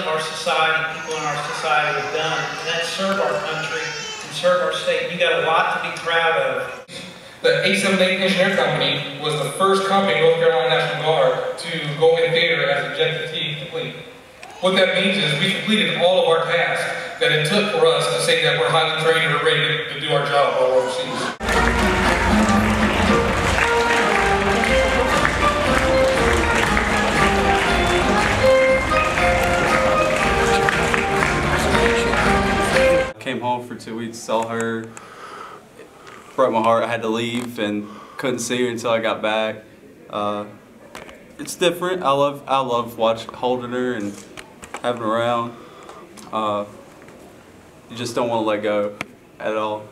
of our society, people in our society have done, and that's serve our country and serve our state. You got a lot to be proud of. The 878 Engineer Company was the first company North Carolina National Guard to go in theater as objective T complete. What that means is we completed all of our tasks that it took for us to say that we're highly trained and we're ready to, to do our job while we're overseas. Came home for two weeks, saw her, broke my heart. I had to leave and couldn't see her until I got back. Uh, it's different. I love I love watching holding her and having her around. Uh, you just don't want to let go at all.